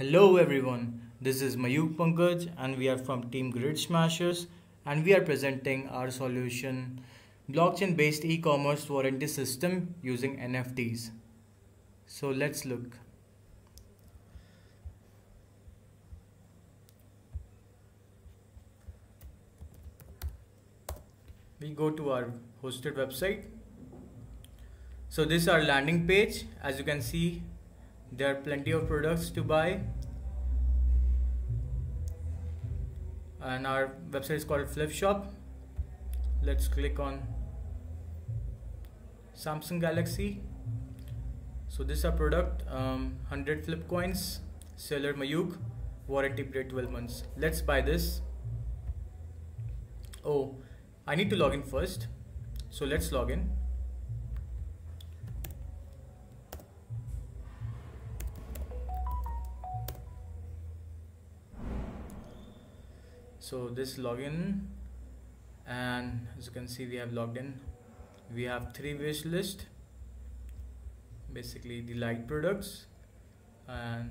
Hello everyone, this is Mayuk Pankaj and we are from Team Grid Smashers and we are presenting our solution blockchain based e-commerce warranty system using NFTs. So let's look. We go to our hosted website. So this is our landing page. As you can see, there are plenty of products to buy. And our website is called Flipshop let's click on Samsung Galaxy. So this is a product um, 100 flip coins seller Mayuk warranty period 12 months. Let's buy this. Oh I need to log in first. So let's log in so this login and as you can see we have logged in. We have three wish list basically the light products and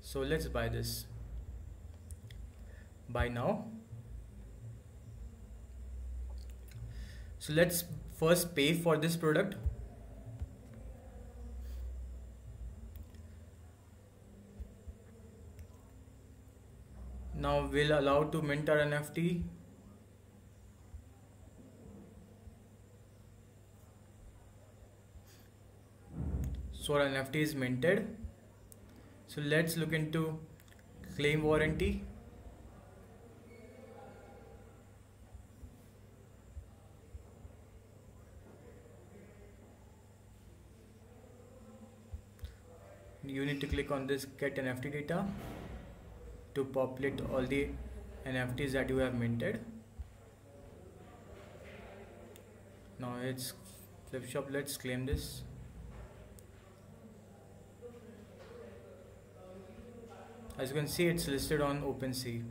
so let's buy this. Buy now. So let's first pay for this product now we'll allow to mint our NFT so our NFT is minted so let's look into claim warranty. You need to click on this get NFT data to populate all the NFTs that you have minted. Now it's Flipshop let's claim this. As you can see it's listed on OpenSea.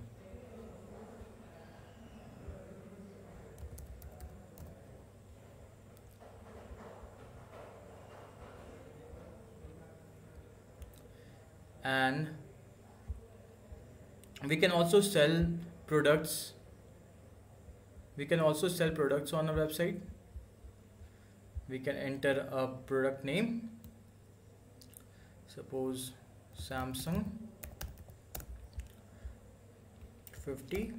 And we can also sell products. We can also sell products on our website. We can enter a product name. Suppose Samsung 50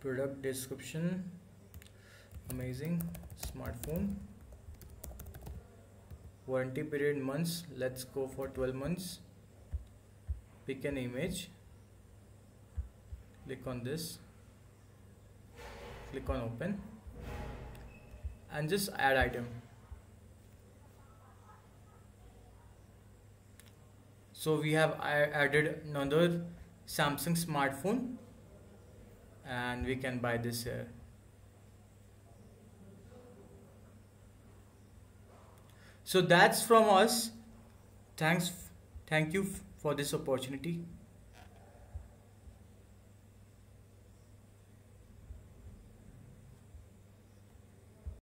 product description amazing smartphone. Warranty period months let's go for 12 months pick an image click on this click on open and just add item. So we have added another Samsung smartphone and we can buy this here. So that's from us. Thanks thank you for this opportunity